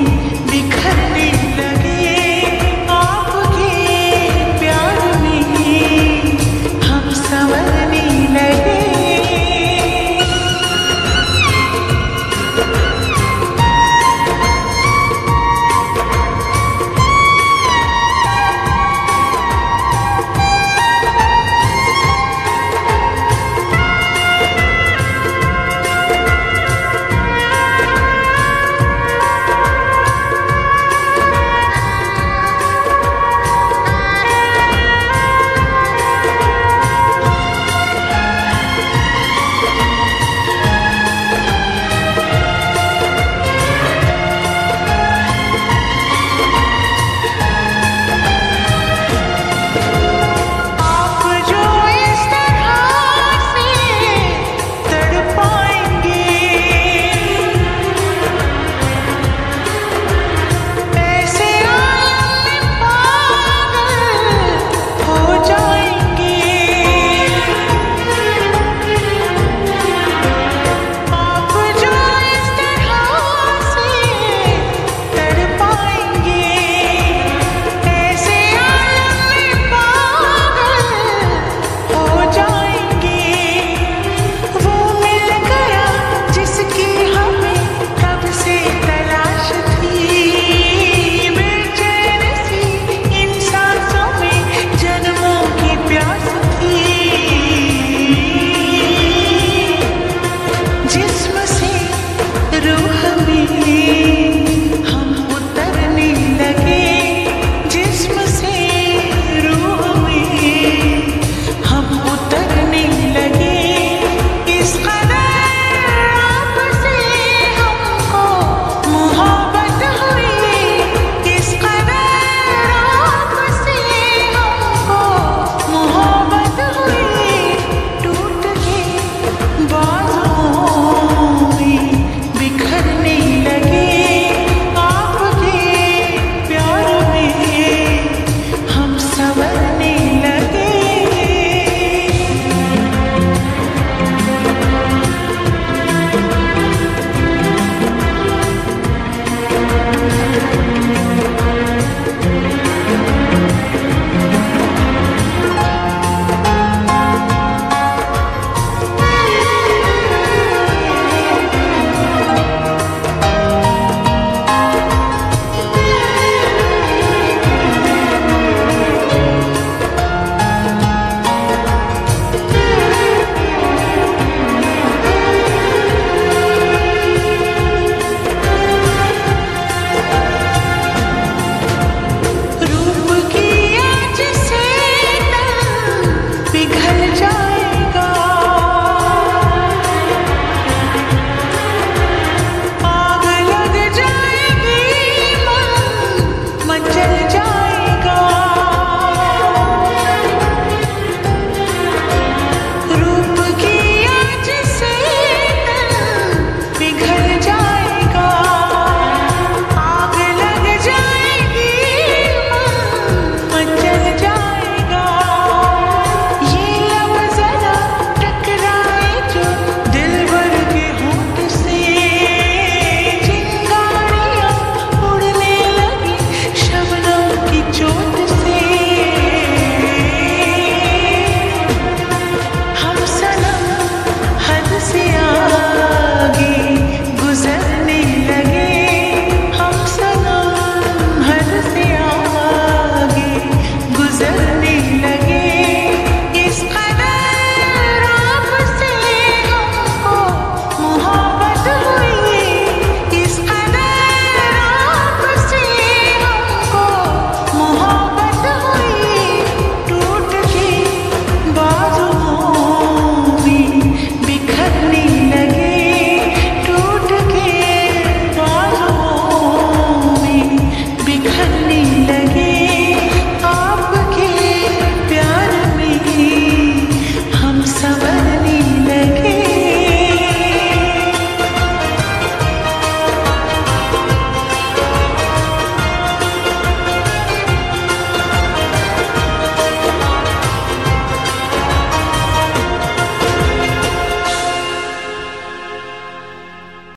you.